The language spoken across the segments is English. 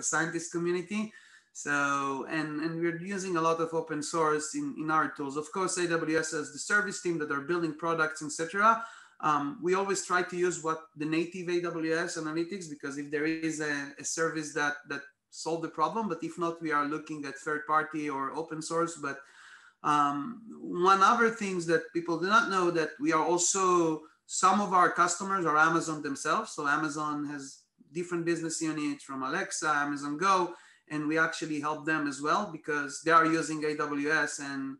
data scientist community. So, and, and we're using a lot of open source in, in our tools. Of course, AWS has the service team that are building products, etc. Um, we always try to use what the native AWS analytics, because if there is a, a service that, that solve the problem, but if not, we are looking at third party or open source. But um, one other things that people do not know that we are also, some of our customers are Amazon themselves. So Amazon has different business units from Alexa, Amazon Go, and we actually help them as well because they are using AWS. And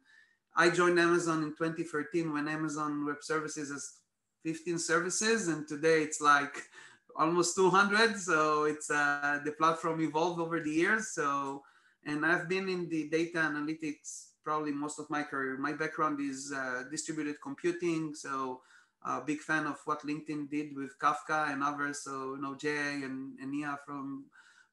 I joined Amazon in 2013 when Amazon Web Services has 15 services, and today it's like almost 200. So it's uh, the platform evolved over the years. So, and I've been in the data analytics probably most of my career. My background is uh, distributed computing. So a big fan of what LinkedIn did with Kafka and others. So, you know, Jay and, and Neha from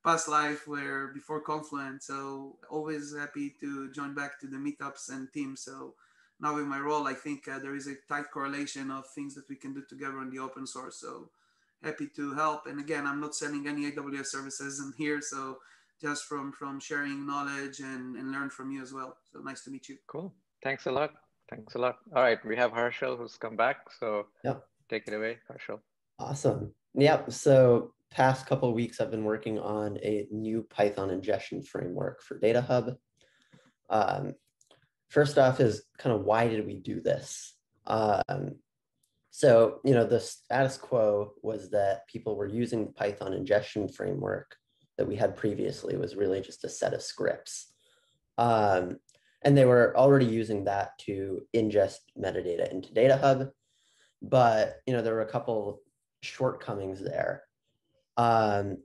past life were before Confluent. So always happy to join back to the meetups and teams. So now in my role, I think uh, there is a tight correlation of things that we can do together on the open source. So happy to help. And again, I'm not selling any AWS services in here. So just from, from sharing knowledge and, and learn from you as well. So nice to meet you. Cool. Thanks a lot. Thanks a lot. All right, we have Harshal who's come back. So yep. take it away, Harshal. Awesome. Yep. So past couple weeks, I've been working on a new Python ingestion framework for Data Hub. Um, first off is kind of why did we do this? Um, so, you know, the status quo was that people were using the Python ingestion framework that we had previously was really just a set of scripts. Um, and they were already using that to ingest metadata into Data Hub. But you know, there were a couple shortcomings there. Um,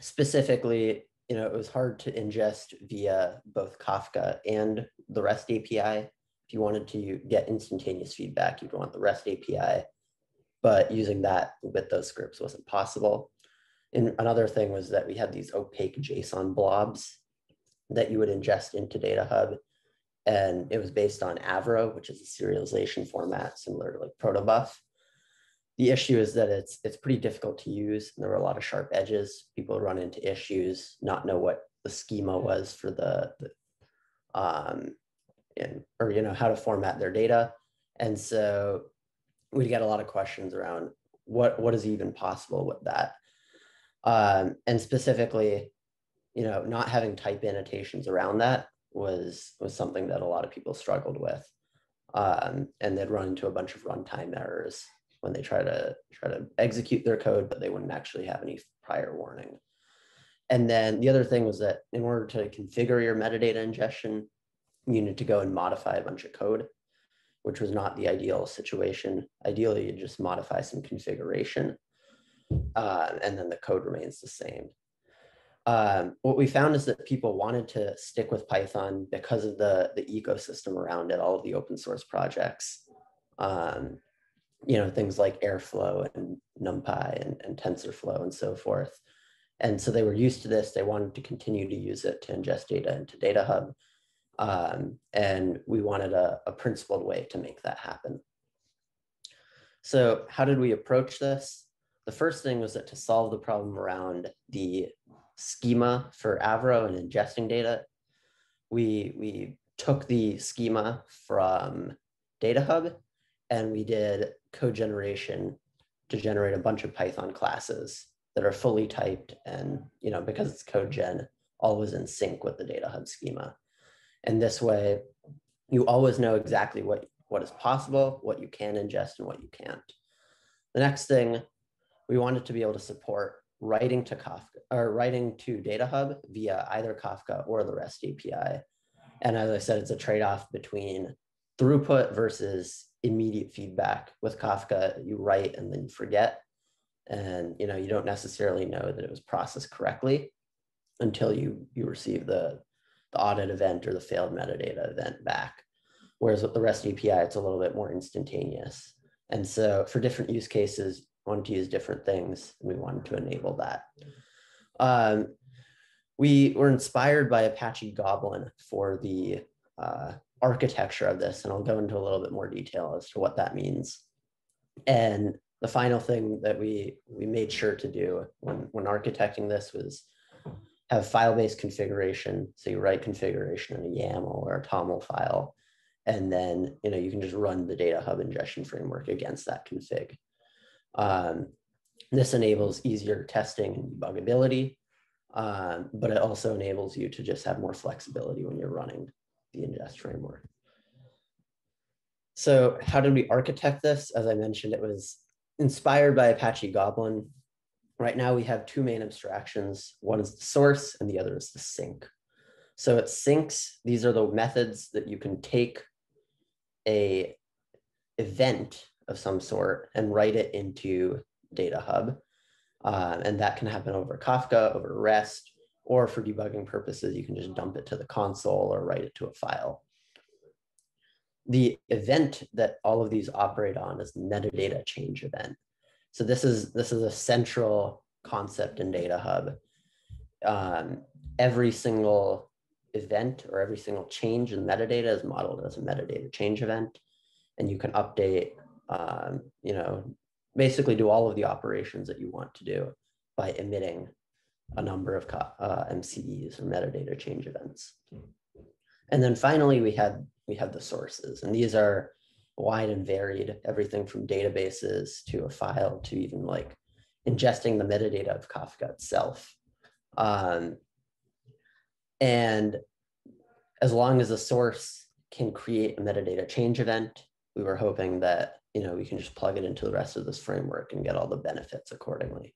specifically, you know, it was hard to ingest via both Kafka and the REST API. If you wanted to get instantaneous feedback, you'd want the REST API, but using that with those scripts wasn't possible. And another thing was that we had these opaque JSON blobs that you would ingest into Data Hub and it was based on Avro, which is a serialization format similar to like Protobuf. The issue is that it's it's pretty difficult to use. And there were a lot of sharp edges. People run into issues, not know what the schema was for the, the um, and, or you know how to format their data. And so we get a lot of questions around what what is even possible with that. Um, and specifically, you know, not having type annotations around that was was something that a lot of people struggled with, um, and they'd run into a bunch of runtime errors when they try to try to execute their code, but they wouldn't actually have any prior warning. And then the other thing was that in order to configure your metadata ingestion, you need to go and modify a bunch of code, which was not the ideal situation. Ideally, you just modify some configuration, uh, and then the code remains the same um, what we found is that people wanted to stick with Python because of the, the ecosystem around it, all of the open source projects, um, you know, things like Airflow and NumPy and, and TensorFlow and so forth. And so they were used to this. They wanted to continue to use it to ingest data into Data Hub. Um, and we wanted a, a principled way to make that happen. So how did we approach this? The first thing was that to solve the problem around the schema for Avro and ingesting data, we, we took the schema from Data Hub and we did code generation to generate a bunch of Python classes that are fully typed and, you know, because it's code gen, always in sync with the Data Hub schema. And this way, you always know exactly what, what is possible, what you can ingest and what you can't. The next thing, we wanted to be able to support writing to Kafka or writing to Data Hub via either Kafka or the REST API. And as I said, it's a trade-off between throughput versus immediate feedback. With Kafka, you write and then you forget. And you know, you don't necessarily know that it was processed correctly until you you receive the, the audit event or the failed metadata event back. Whereas with the REST API, it's a little bit more instantaneous. And so for different use cases, wanted to use different things and we wanted to enable that. Um, we were inspired by Apache Gobblin for the uh, architecture of this, and I'll go into a little bit more detail as to what that means. And the final thing that we we made sure to do when when architecting this was have file-based configuration. So you write configuration in a YAML or a TOML file, and then you know you can just run the Data Hub ingestion framework against that config. Um, this enables easier testing and debuggability, um, but it also enables you to just have more flexibility when you're running the ingest framework. So how did we architect this? As I mentioned, it was inspired by Apache Gobblin. Right now we have two main abstractions. One is the source and the other is the sink. So it syncs, these are the methods that you can take a event of some sort and write it into Data Hub. Uh, and that can happen over Kafka, over REST, or for debugging purposes, you can just dump it to the console or write it to a file. The event that all of these operate on is metadata change event. So this is this is a central concept in Data Hub. Um, every single event or every single change in metadata is modeled as a metadata change event, and you can update, um, you know, basically do all of the operations that you want to do by emitting a number of uh, MCEs or metadata change events. And then finally, we had we had the sources, and these are wide and varied, everything from databases to a file to even like ingesting the metadata of Kafka itself. Um, and as long as the source can create a metadata change event, we were hoping that you know we can just plug it into the rest of this framework and get all the benefits accordingly.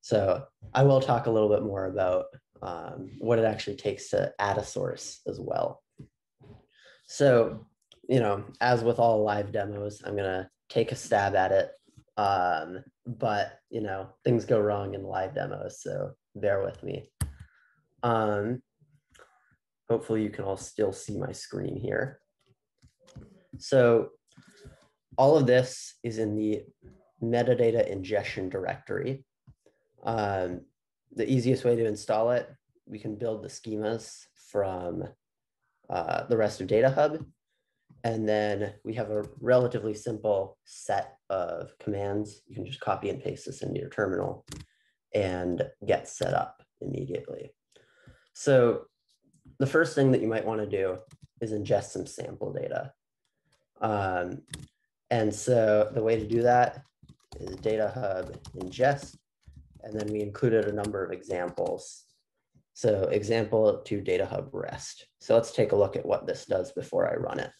So I will talk a little bit more about um, what it actually takes to add a source as well. So, you know, as with all live demos, I'm gonna take a stab at it. Um, but you know, things go wrong in live demos, so bear with me. Um, hopefully you can all still see my screen here. So all of this is in the metadata ingestion directory. Um, the easiest way to install it, we can build the schemas from uh, the rest of Data Hub. And then we have a relatively simple set of commands. You can just copy and paste this into your terminal and get set up immediately. So the first thing that you might want to do is ingest some sample data. Um, and so the way to do that is Data Hub ingest, and then we included a number of examples. So example to Data Hub REST. So let's take a look at what this does before I run it.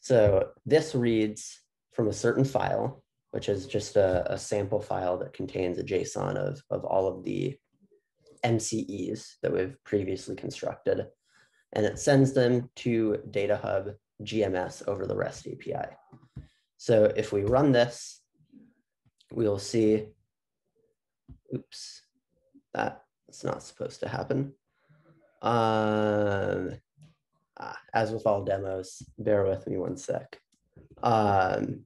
So this reads from a certain file, which is just a, a sample file that contains a JSON of, of all of the MCEs that we've previously constructed. And it sends them to Data Hub GMS over the REST API. So if we run this, we'll see, oops, that's not supposed to happen. Um, ah, as with all demos, bear with me one sec. Um,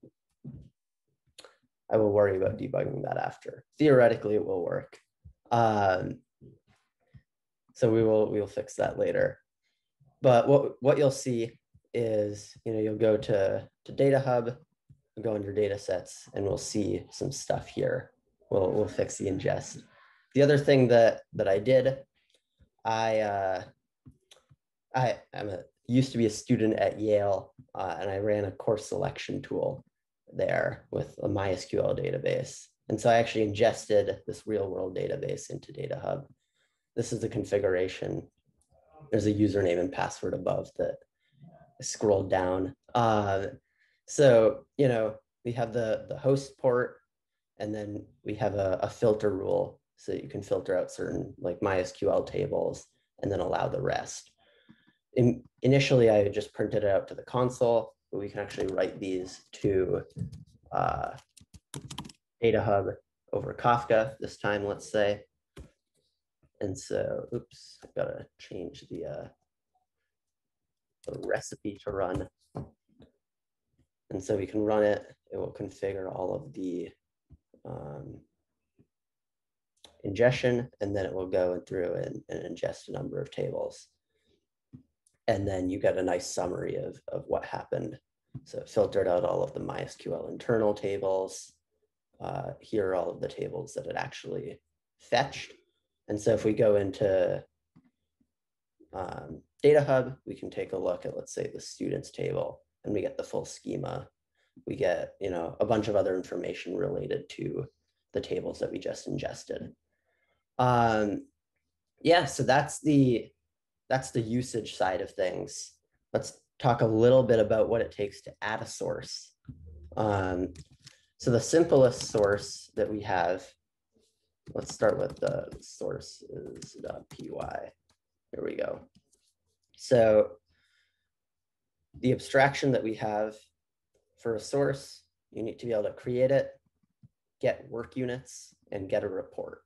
I will worry about debugging that after. Theoretically, it will work. Um, so we will we will fix that later. But what what you'll see is you know you'll go to to Data Hub, go your data sets, and we'll see some stuff here. We'll we'll fix the ingest. The other thing that that I did, I uh, I am a used to be a student at Yale, uh, and I ran a course selection tool there with a MySQL database. And so I actually ingested this real world database into Data Hub. This is the configuration. There's a username and password above that scroll down. Uh, so, you know, we have the, the host port, and then we have a, a filter rule so that you can filter out certain like MySQL tables and then allow the rest. In, initially, I just printed it out to the console, but we can actually write these to uh, Data Hub over Kafka this time, let's say. And so, oops, I've got to change the, uh, the recipe to run. And so we can run it. It will configure all of the um, ingestion, and then it will go through and, and ingest a number of tables. And then you get a nice summary of, of what happened. So it filtered out all of the MySQL internal tables, uh, here are all of the tables that it actually fetched. And so if we go into um, Data Hub, we can take a look at, let's say, the students table, and we get the full schema. We get, you know, a bunch of other information related to the tables that we just ingested. Um, yeah, so that's the that's the usage side of things. Let's talk a little bit about what it takes to add a source. Um, so the simplest source that we have, let's start with the source is .py. Here we go. So the abstraction that we have for a source, you need to be able to create it, get work units, and get a report.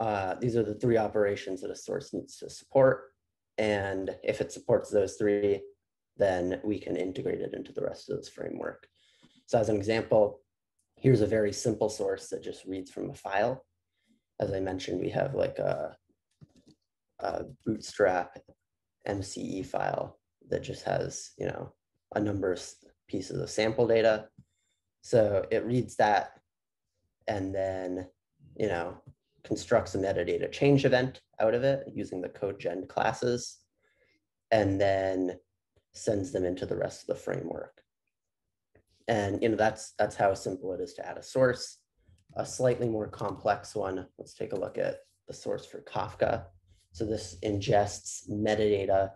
Uh, these are the three operations that a source needs to support. And if it supports those three, then we can integrate it into the rest of this framework. So as an example, here's a very simple source that just reads from a file. As I mentioned, we have like a, a bootstrap MCE file that just has, you know, a number of pieces of sample data. So it reads that and then, you know, constructs a metadata change event out of it using the CodeGen classes, and then sends them into the rest of the framework. And you know that's that's how simple it is to add a source. A slightly more complex one, let's take a look at the source for Kafka. So this ingests metadata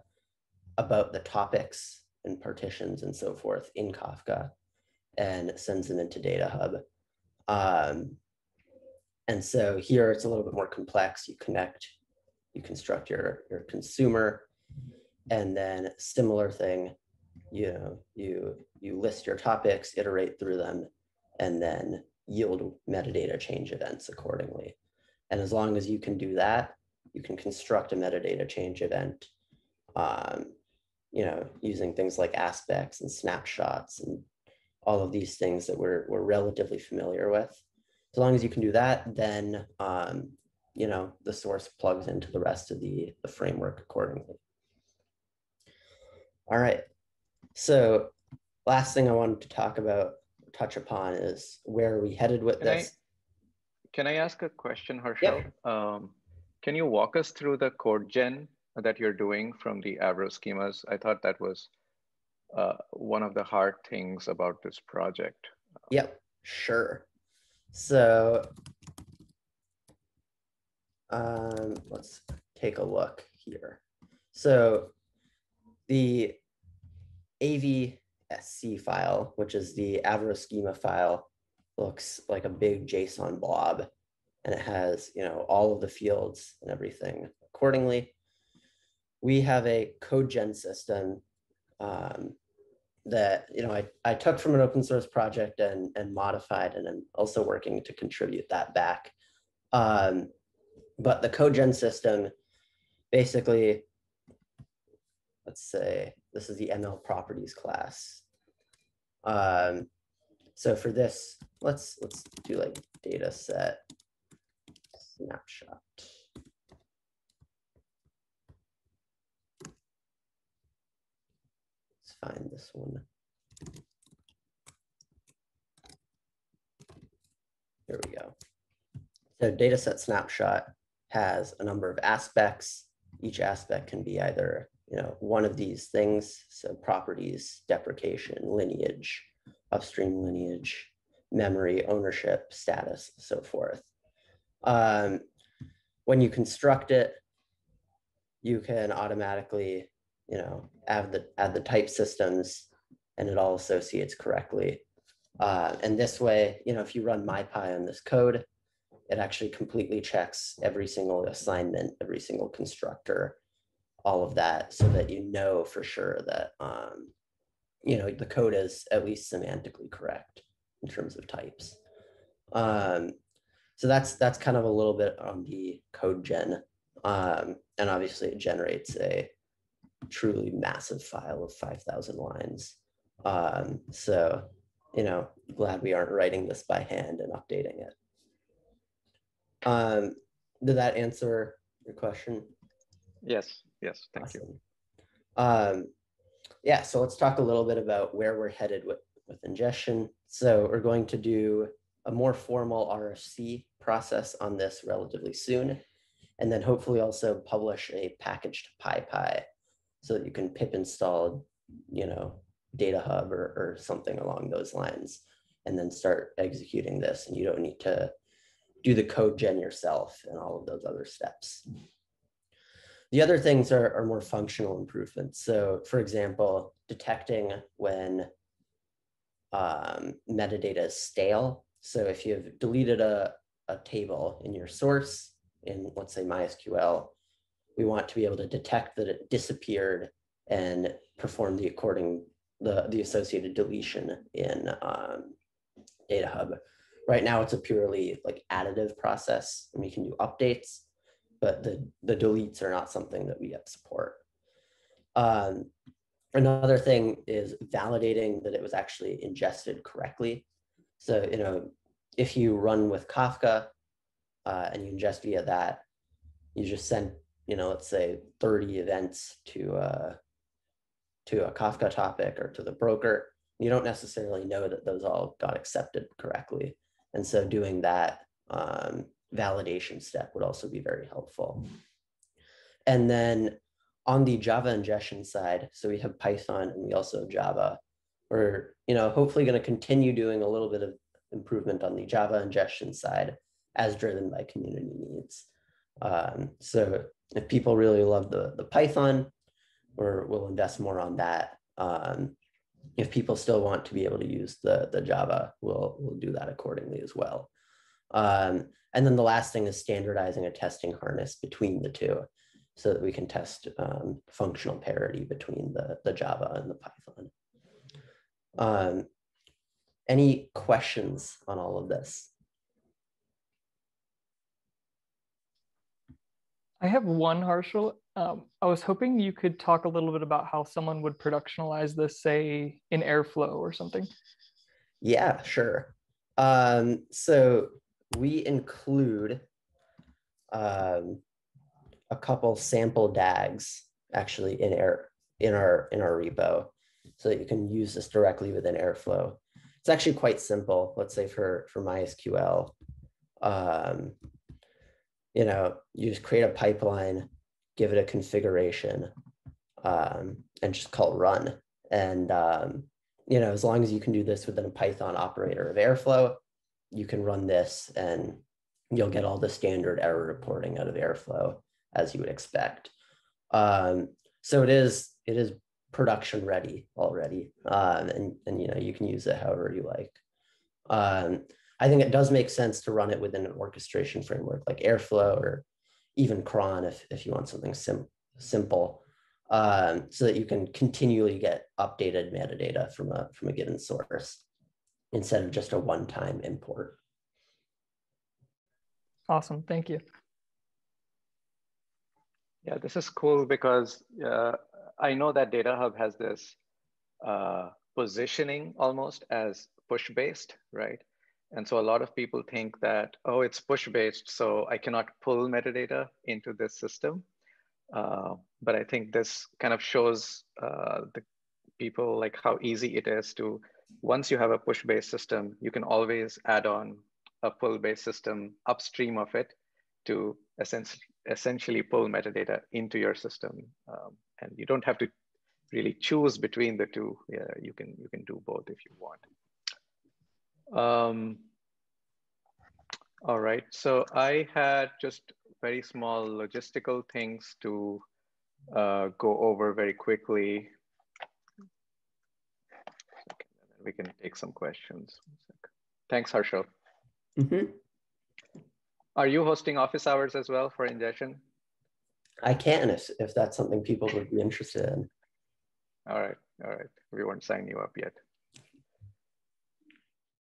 about the topics and partitions and so forth in Kafka and sends them into Data Hub. Um, and so here it's a little bit more complex. You connect, you construct your, your consumer, and then similar thing, you know, you, you list your topics, iterate through them, and then yield metadata change events accordingly. And as long as you can do that, you can construct a metadata change event, um, you know, using things like aspects and snapshots and all of these things that we're, we're relatively familiar with as long as you can do that, then um, you know the source plugs into the rest of the, the framework accordingly. All right. So last thing I wanted to talk about, touch upon is where are we headed with can this? I, can I ask a question, Harshal? Yep. Um, can you walk us through the code gen that you're doing from the Avro schemas? I thought that was uh, one of the hard things about this project. Yep, sure. So um, let's take a look here. So the AVSC file, which is the Avro schema file, looks like a big JSON blob, and it has you know all of the fields and everything accordingly. We have a code gen system um, that you know I, I took from an open source project and and modified and I'm also working to contribute that back. Um, but the CodeGen system basically, let's say this is the ML properties class. Um, so for this, let's let's do like data set snapshot. Let's find this one. Here we go. So dataset snapshot has a number of aspects. Each aspect can be either you know, one of these things, so properties, deprecation, lineage, upstream lineage, memory, ownership, status, so forth. Um, when you construct it, you can automatically you know, add the add the type systems and it all associates correctly. Uh, and this way, you know, if you run MyPy on this code, it actually completely checks every single assignment, every single constructor, all of that, so that you know for sure that, um, you know, the code is at least semantically correct in terms of types. Um, so that's that's kind of a little bit on the code gen, um, and obviously it generates a truly massive file of 5,000 lines. Um, so, you know, glad we aren't writing this by hand and updating it. Um, did that answer your question? Yes, yes, thank awesome. you. Um, yeah, so let's talk a little bit about where we're headed with, with ingestion. So we're going to do a more formal RFC process on this relatively soon, and then hopefully also publish a package to so that you can pip install, you know, Data Hub or, or something along those lines, and then start executing this. And you don't need to do the code gen yourself and all of those other steps. The other things are, are more functional improvements. So for example, detecting when um, metadata is stale. So if you've deleted a, a table in your source in, let's say, MySQL, we want to be able to detect that it disappeared and perform the according the, the associated deletion in um, Data Hub. Right now, it's a purely like additive process, and we can do updates but the, the deletes are not something that we yet support. Um, another thing is validating that it was actually ingested correctly. So, you know, if you run with Kafka uh, and you ingest via that, you just send, you know, let's say 30 events to, uh, to a Kafka topic or to the broker. You don't necessarily know that those all got accepted correctly. And so doing that um, validation step would also be very helpful. And then on the Java ingestion side, so we have Python and we also have Java. We're, you know, hopefully going to continue doing a little bit of improvement on the Java ingestion side as driven by community needs. Um, so if people really love the, the Python, or we'll invest more on that. Um, if people still want to be able to use the, the Java, we'll, we'll do that accordingly as well. Um, and then the last thing is standardizing a testing harness between the two so that we can test um, functional parity between the, the Java and the Python. Um, any questions on all of this? I have one, Harshal. Um, I was hoping you could talk a little bit about how someone would productionalize this, say, in Airflow or something. Yeah, sure. Um, so we include um, a couple sample DAGs actually in air in our in our repo so that you can use this directly within Airflow. It's actually quite simple. Let's say for for MySQL, um, you know, you just create a pipeline, give it a configuration, um, and just call run. And um, you know, as long as you can do this within a Python operator of Airflow, you can run this and you'll get all the standard error reporting out of Airflow as you would expect. Um, so it is it is production ready already, um, and and you know you can use it however you like. Um, I think it does make sense to run it within an orchestration framework like Airflow or even cron if if you want something sim- simple, um, so that you can continually get updated metadata from a from a given source instead of just a one-time import. Awesome, thank you. Yeah, this is cool because uh, I know that Data Hub has this uh, positioning almost as push-based, right? And so a lot of people think that, oh, it's push-based, so I cannot pull metadata into this system. Uh, but I think this kind of shows uh, the people like how easy it is to once you have a push-based system, you can always add on a pull-based system upstream of it to essentially, essentially pull metadata into your system. Um, and you don't have to really choose between the two. Yeah, you can you can do both if you want. Um, all right, so I had just very small logistical things to uh, go over very quickly we can take some questions. Thanks, Harshal. Mm -hmm. Are you hosting office hours as well for ingestion? I can if, if that's something people would be interested in. All right, all right. We won't sign you up yet.